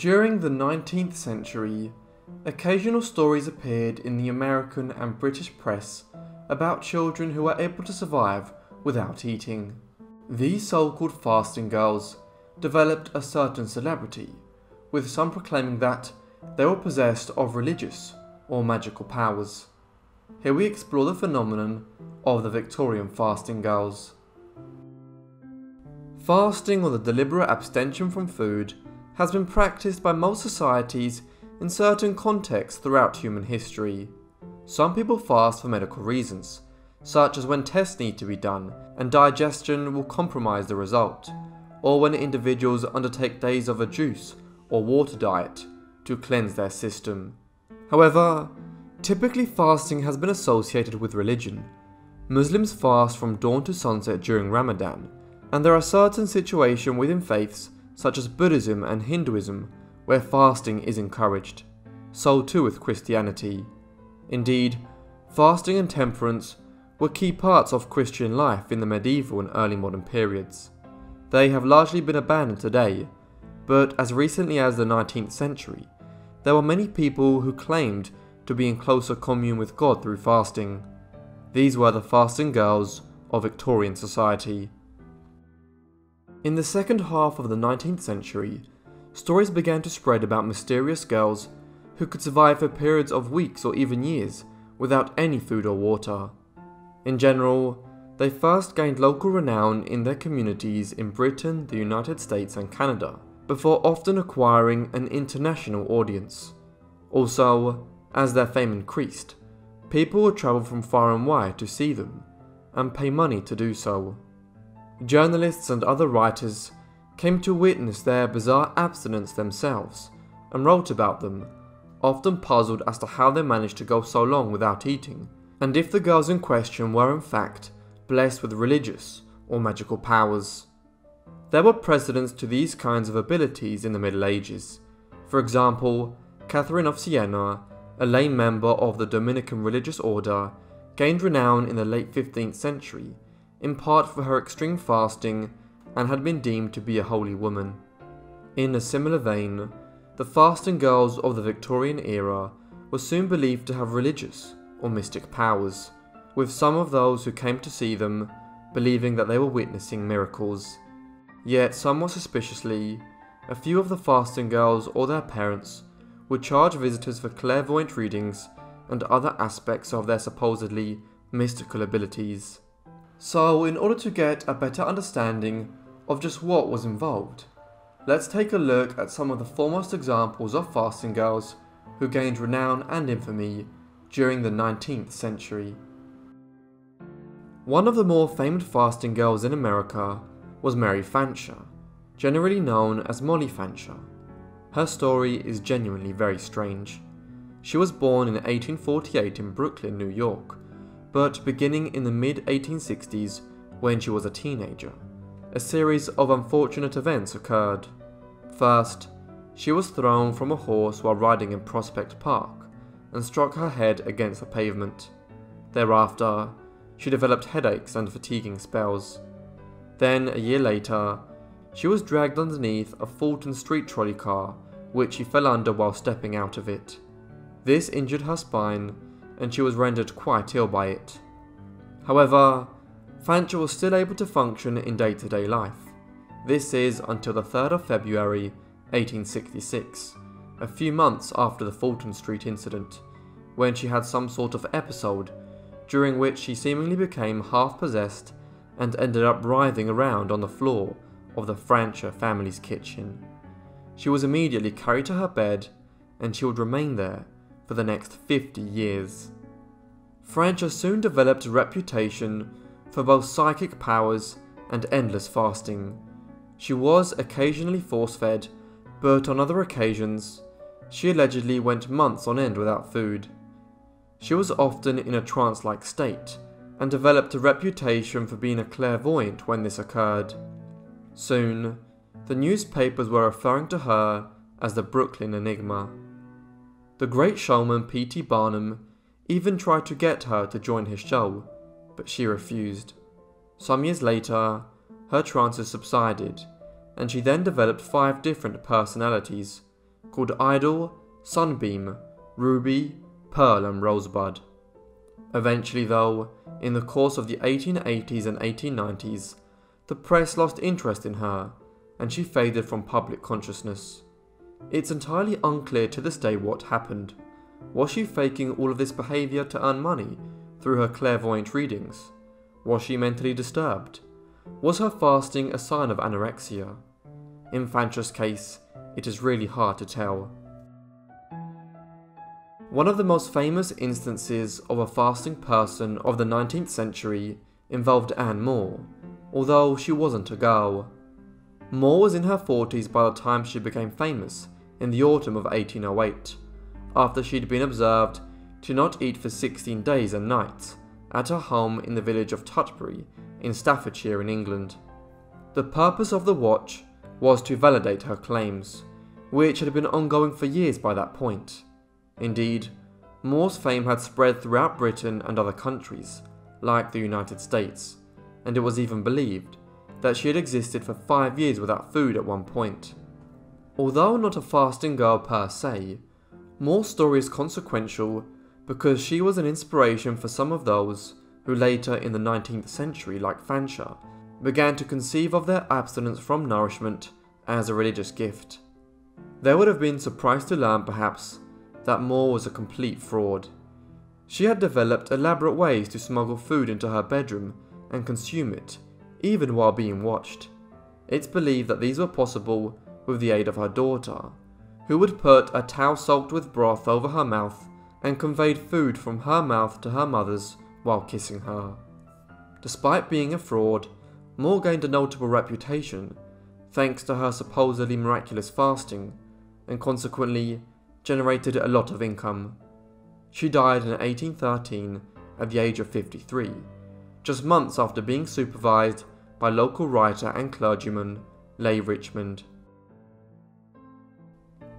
During the 19th century, occasional stories appeared in the American and British press about children who were able to survive without eating. These so called fasting girls developed a certain celebrity, with some proclaiming that they were possessed of religious or magical powers. Here we explore the phenomenon of the Victorian fasting girls. Fasting or the deliberate abstention from food has been practiced by most societies in certain contexts throughout human history. Some people fast for medical reasons, such as when tests need to be done and digestion will compromise the result, or when individuals undertake days of a juice or water diet to cleanse their system. However, typically fasting has been associated with religion. Muslims fast from dawn to sunset during Ramadan, and there are certain situations within faiths, such as Buddhism and Hinduism, where fasting is encouraged. So too with Christianity. Indeed, fasting and temperance were key parts of Christian life in the medieval and early modern periods. They have largely been abandoned today, but as recently as the 19th century, there were many people who claimed to be in closer commune with God through fasting. These were the fasting girls of Victorian society. In the second half of the 19th century, stories began to spread about mysterious girls who could survive for periods of weeks or even years without any food or water. In general, they first gained local renown in their communities in Britain, the United States, and Canada, before often acquiring an international audience. Also, as their fame increased, people would travel from far and wide to see them, and pay money to do so. Journalists and other writers came to witness their bizarre abstinence themselves, and wrote about them, often puzzled as to how they managed to go so long without eating, and if the girls in question were in fact blessed with religious or magical powers. There were precedents to these kinds of abilities in the Middle Ages. For example, Catherine of Siena, a lay member of the Dominican religious order, gained renown in the late 15th century, in part for her extreme fasting and had been deemed to be a holy woman. In a similar vein, the fasting girls of the Victorian era were soon believed to have religious or mystic powers, with some of those who came to see them believing that they were witnessing miracles. Yet, somewhat suspiciously, a few of the fasting girls or their parents would charge visitors for clairvoyant readings and other aspects of their supposedly mystical abilities. So, in order to get a better understanding of just what was involved, let's take a look at some of the foremost examples of fasting girls who gained renown and infamy during the 19th century. One of the more famed fasting girls in America was Mary Fancher, generally known as Molly Fancher. Her story is genuinely very strange. She was born in 1848 in Brooklyn, New York, but beginning in the mid 1860s, when she was a teenager, a series of unfortunate events occurred. First, she was thrown from a horse while riding in Prospect Park and struck her head against the pavement. Thereafter, she developed headaches and fatiguing spells. Then, a year later, she was dragged underneath a Fulton Street trolley car, which she fell under while stepping out of it. This injured her spine, and she was rendered quite ill by it. However, Fancher was still able to function in day to day life. This is until the 3rd of February 1866, a few months after the Fulton Street incident, when she had some sort of episode during which she seemingly became half possessed and ended up writhing around on the floor of the Fancher family's kitchen. She was immediately carried to her bed and she would remain there for the next 50 years. Fancher soon developed a reputation for both psychic powers and endless fasting. She was occasionally force fed, but on other occasions, she allegedly went months on end without food. She was often in a trance like state and developed a reputation for being a clairvoyant when this occurred. Soon, the newspapers were referring to her as the Brooklyn Enigma. The great showman P.T. Barnum even tried to get her to join his show, but she refused. Some years later, her trances subsided, and she then developed five different personalities, called Idol, Sunbeam, Ruby, Pearl, and Rosebud. Eventually, though, in the course of the 1880s and 1890s, the press lost interest in her and she faded from public consciousness. It's entirely unclear to this day what happened. Was she faking all of this behaviour to earn money through her clairvoyant readings? Was she mentally disturbed? Was her fasting a sign of anorexia? In Fancher's case, it is really hard to tell. One of the most famous instances of a fasting person of the 19th century involved Anne Moore, although she wasn't a girl. Moore was in her 40s by the time she became famous in the autumn of 1808, after she'd been observed to not eat for 16 days and nights at her home in the village of Tutbury in Staffordshire in England. The purpose of the watch was to validate her claims, which had been ongoing for years by that point. Indeed, Moore's fame had spread throughout Britain and other countries, like the United States, and it was even believed that she had existed for five years without food at one point. Although not a fasting girl per se, Moore's story is consequential because she was an inspiration for some of those who later in the 19th century, like Fancher, began to conceive of their abstinence from nourishment as a religious gift. They would have been surprised to learn, perhaps, that Moore was a complete fraud. She had developed elaborate ways to smuggle food into her bedroom and consume it, even while being watched. It's believed that these were possible with the aid of her daughter, who would put a towel soaked with broth over her mouth and conveyed food from her mouth to her mother's while kissing her. Despite being a fraud, Moore gained a notable reputation thanks to her supposedly miraculous fasting, and consequently generated a lot of income. She died in 1813 at the age of 53, just months after being supervised by local writer and clergyman Legh Richmond.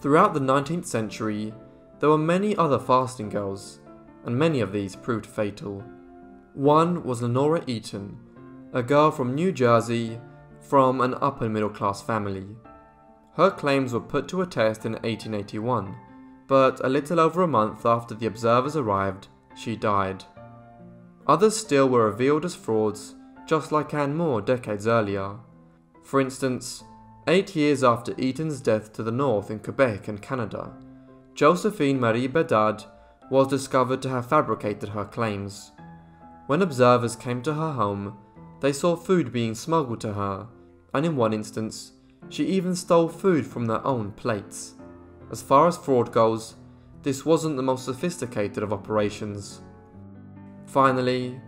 Throughout the 19th century, there were many other fasting girls, and many of these proved fatal. One was Lenora Eaton, a girl from New Jersey from an upper middle class family. Her claims were put to a test in 1881, but a little over a month after the observers arrived, she died. Others still were revealed as frauds, just like Anne Moore decades earlier. For instance, eight years after Eaton's death to the north in Quebec and Canada, Josephine Marie Bedard was discovered to have fabricated her claims. When observers came to her home, they saw food being smuggled to her, and in one instance, she even stole food from their own plates. As far as fraud goes, this wasn't the most sophisticated of operations. Finally,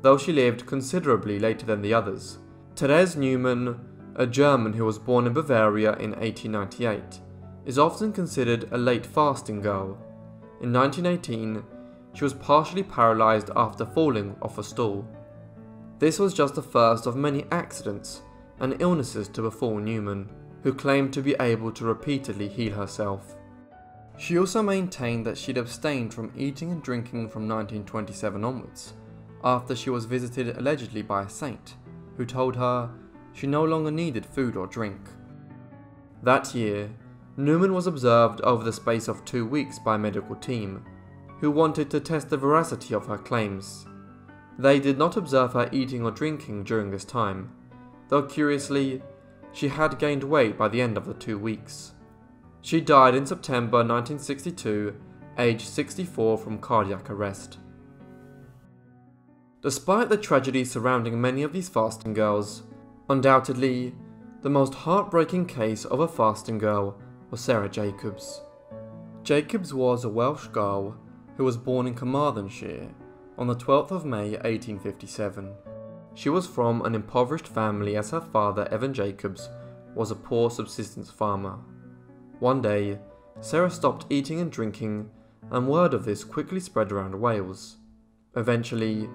though she lived considerably later than the others, Therese Neumann, a German who was born in Bavaria in 1898, is often considered a late fasting girl. In 1918, she was partially paralysed after falling off a stool. This was just the first of many accidents and illnesses to befall Neumann, who claimed to be able to repeatedly heal herself. She also maintained that she'd abstained from eating and drinking from 1927 onwards, after she was visited allegedly by a saint, who told her she no longer needed food or drink. That year, Neumann was observed over the space of two weeks by a medical team, who wanted to test the veracity of her claims. They did not observe her eating or drinking during this time, though curiously, she had gained weight by the end of the two weeks. She died in September 1962, aged 64 from cardiac arrest. Despite the tragedy surrounding many of these fasting girls, undoubtedly, the most heartbreaking case of a fasting girl was Sarah Jacobs. Jacobs was a Welsh girl who was born in Carmarthenshire on the 12th of May 1857. She was from an impoverished family as her father, Evan Jacobs, was a poor subsistence farmer. One day, Sarah stopped eating and drinking, and word of this quickly spread around Wales. Eventually,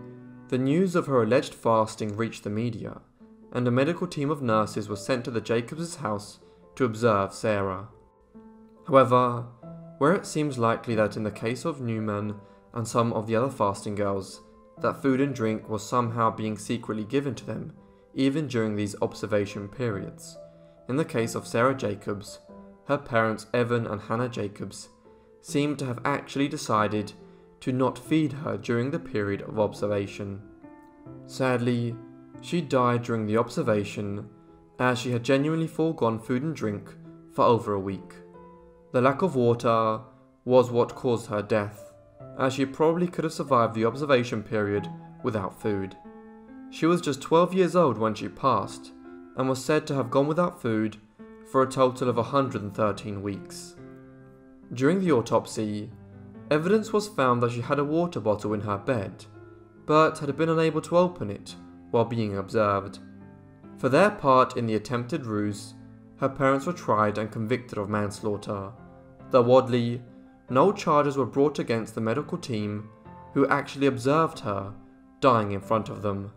the news of her alleged fasting reached the media, and a medical team of nurses was sent to the Jacobs' house to observe Sarah. However, where it seems likely that in the case of Neumann and some of the other fasting girls, that food and drink was somehow being secretly given to them, even during these observation periods. In the case of Sarah Jacobs, her parents Evan and Hannah Jacobs seemed to have actually decided to not feed her during the period of observation. Sadly, she died during the observation as she had genuinely foregone food and drink for over a week. The lack of water was what caused her death, as she probably could have survived the observation period without food. She was just 12 years old when she passed, and was said to have gone without food for a total of 113 weeks. During the autopsy, evidence was found that she had a water bottle in her bed, but had been unable to open it while being observed. For their part in the attempted ruse, her parents were tried and convicted of manslaughter, though oddly, no charges were brought against the medical team who actually observed her dying in front of them.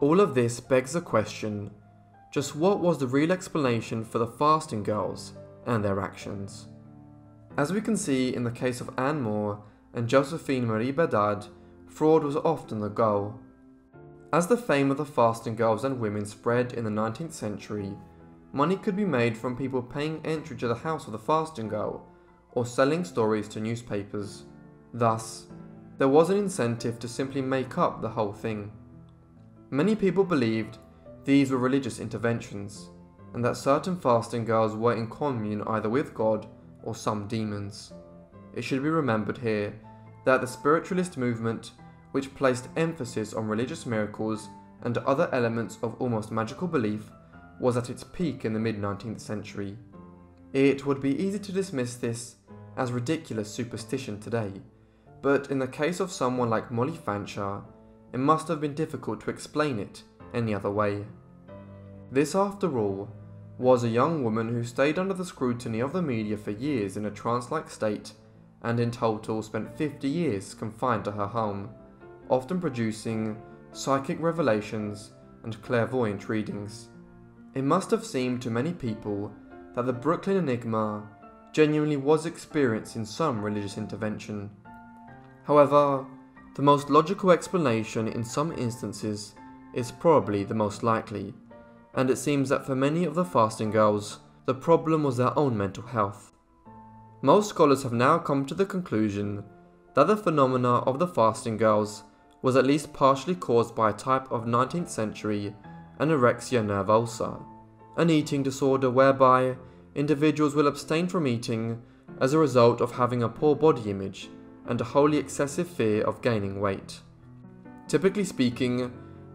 All of this begs the question just what was the real explanation for the fasting girls and their actions? As we can see in the case of Anne Moore and Josephine Marie Bedard, fraud was often the goal. As the fame of the fasting girls and women spread in the 19th century, money could be made from people paying entry to the house of the fasting girl or selling stories to newspapers. Thus, there was an incentive to simply make up the whole thing. Many people believed these were religious interventions, and that certain fasting girls were in commune either with God or some demons. It should be remembered here that the spiritualist movement which placed emphasis on religious miracles and other elements of almost magical belief, was at its peak in the mid 19th century. It would be easy to dismiss this as ridiculous superstition today, but in the case of someone like Molly Fancher, it must have been difficult to explain it any other way. This, after all, was a young woman who stayed under the scrutiny of the media for years in a trance like state and in total spent 50 years confined to her home often producing psychic revelations and clairvoyant readings. It must have seemed to many people that the Brooklyn Enigma genuinely was experiencing some religious intervention. However, the most logical explanation in some instances is probably the most likely, and it seems that for many of the fasting girls, the problem was their own mental health. Most scholars have now come to the conclusion that the phenomena of the fasting girls was at least partially caused by a type of 19th century anorexia nervosa, an eating disorder whereby individuals will abstain from eating as a result of having a poor body image and a wholly excessive fear of gaining weight. Typically speaking,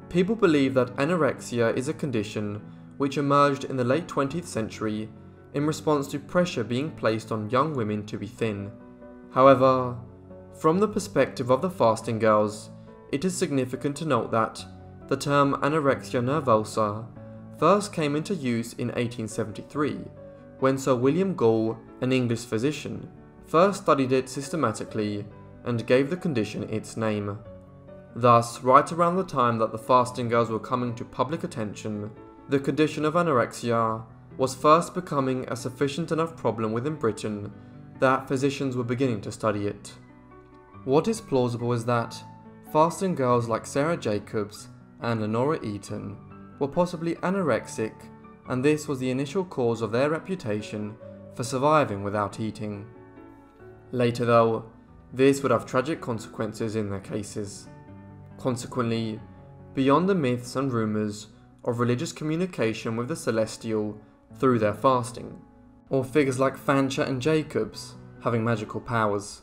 people believe that anorexia is a condition which emerged in the late 20th century in response to pressure being placed on young women to be thin. However, from the perspective of the fasting girls, it is significant to note that the term anorexia nervosa first came into use in 1873 when Sir William Gull, an English physician, first studied it systematically and gave the condition its name. Thus, right around the time that the fasting girls were coming to public attention, the condition of anorexia was first becoming a sufficient enough problem within Britain that physicians were beginning to study it. What is plausible is that, Fasting girls like Sarah Jacobs and Lenora Eaton were possibly anorexic, and this was the initial cause of their reputation for surviving without eating. Later, though, this would have tragic consequences in their cases. Consequently, beyond the myths and rumours of religious communication with the celestial through their fasting, or figures like Fancher and Jacobs having magical powers,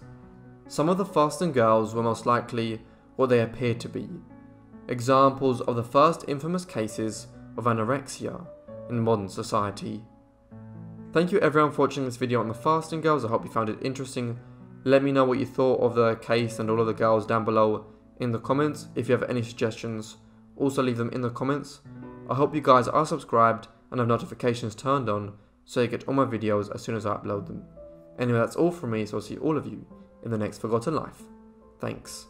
some of the fasting girls were most likely what they appear to be. Examples of the first infamous cases of anorexia in modern society. Thank you everyone for watching this video on the fasting girls, I hope you found it interesting. Let me know what you thought of the case and all of the girls down below in the comments. If you have any suggestions, also leave them in the comments. I hope you guys are subscribed and have notifications turned on so you get all my videos as soon as I upload them. Anyway, that's all from me, so I'll see all of you in the next Forgotten Life. Thanks.